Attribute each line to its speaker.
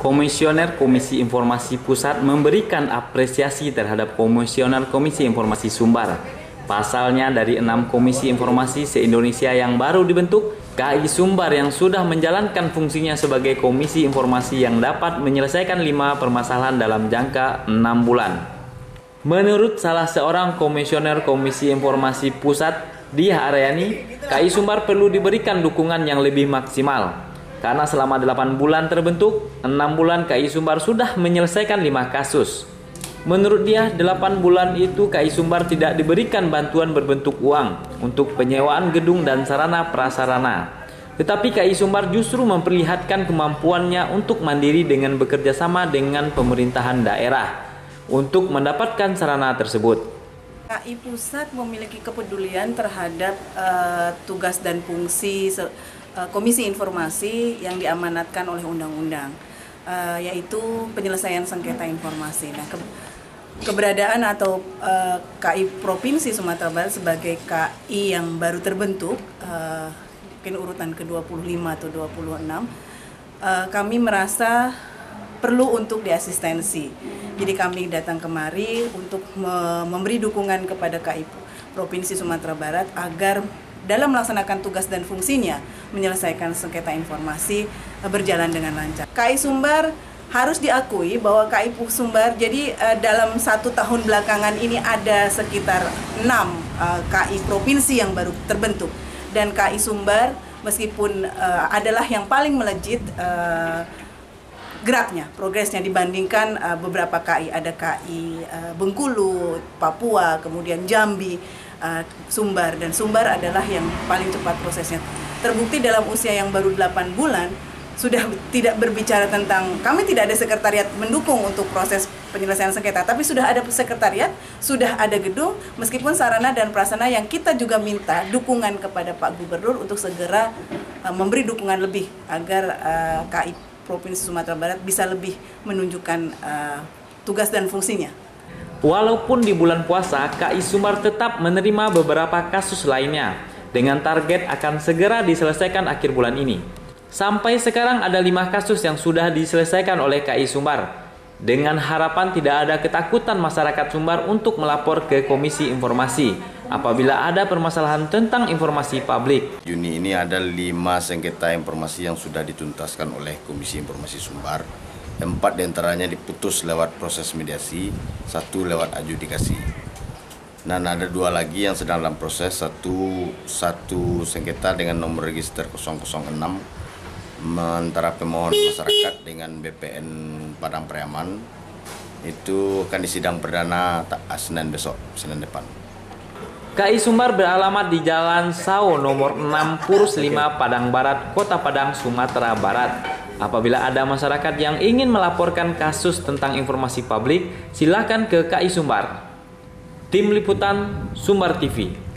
Speaker 1: Komisioner Komisi Informasi Pusat memberikan apresiasi terhadap Komisioner Komisi Informasi Sumbar. Pasalnya dari enam Komisi Informasi se-Indonesia yang baru dibentuk, KI Sumbar yang sudah menjalankan fungsinya sebagai Komisi Informasi yang dapat menyelesaikan lima permasalahan dalam jangka enam bulan. Menurut salah seorang Komisioner Komisi Informasi Pusat, Dia Aryani, KI Sumbar perlu diberikan dukungan yang lebih maksimal karena selama 8 bulan terbentuk, 6 bulan KI Sumbar sudah menyelesaikan 5 kasus. Menurut dia, 8 bulan itu KI Sumbar tidak diberikan bantuan berbentuk uang untuk penyewaan gedung dan sarana prasarana. Tetapi KI Sumbar justru memperlihatkan kemampuannya untuk mandiri dengan bekerja sama dengan pemerintahan daerah untuk mendapatkan sarana tersebut.
Speaker 2: KI Pusat memiliki kepedulian terhadap uh, tugas dan fungsi komisi informasi yang diamanatkan oleh undang-undang uh, yaitu penyelesaian sengketa informasi. Nah, ke, keberadaan atau uh, KI Provinsi Sumatera Barat sebagai KI yang baru terbentuk uh, mungkin urutan ke-25 atau 26 uh, kami merasa perlu untuk diasistensi. Jadi kami datang kemari untuk me memberi dukungan kepada KI Provinsi Sumatera Barat agar dalam melaksanakan tugas dan fungsinya menyelesaikan sengketa informasi eh, berjalan dengan lancar. KAI Sumbar harus diakui bahwa KAI Sumbar jadi uh, dalam satu tahun belakangan ini ada sekitar enam uh, KAI provinsi yang baru terbentuk. Dan KAI Sumbar meskipun adalah yang paling melejit geraknya, progresnya dibandingkan beberapa KAI ada KAI Bengkulu, Papua, kemudian Jambi uh, Sumbar dan Sumbar adalah yang paling cepat prosesnya. Terbukti dalam usia yang baru 8 bulan sudah tidak berbicara tentang kami tidak ada sekretariat mendukung untuk proses penyelesaian sengketa tapi sudah ada sekretariat sudah ada gedung meskipun sarana dan prasarana yang kita juga minta dukungan kepada Pak Gubernur untuk segera uh, memberi dukungan lebih agar uh, KI Provinsi Sumatera Barat bisa lebih menunjukkan uh, tugas dan fungsinya
Speaker 1: Walaupun di bulan puasa, KI Sumbar tetap menerima beberapa kasus lainnya dengan target akan segera diselesaikan akhir bulan ini. Sampai sekarang ada lima kasus yang sudah diselesaikan oleh KI Sumbar dengan harapan tidak ada ketakutan masyarakat Sumbar untuk melapor ke Komisi Informasi apabila ada permasalahan tentang informasi publik.
Speaker 3: Juni ini ada lima sengketa informasi yang sudah dituntaskan oleh Komisi Informasi Sumbar empat di antaranya diputus lewat proses mediasi, satu lewat adjudikasi. Dan ada dua lagi yang sedang dalam proses, satu satu sengketa dengan nomor register 006 antara pemohon masyarakat dengan BPN Padang Priaman itu akan disidang perdana Senin besok, Senin depan.
Speaker 1: KI Sumbar beralamat di Jalan Sao nomor 6 Purus 5 Padang Barat, Kota Padang, Sumatera Barat. Apabila ada masyarakat yang ingin melaporkan kasus tentang informasi publik, silakan ke KI Sumbar. Tim Liputan Sumbar TV.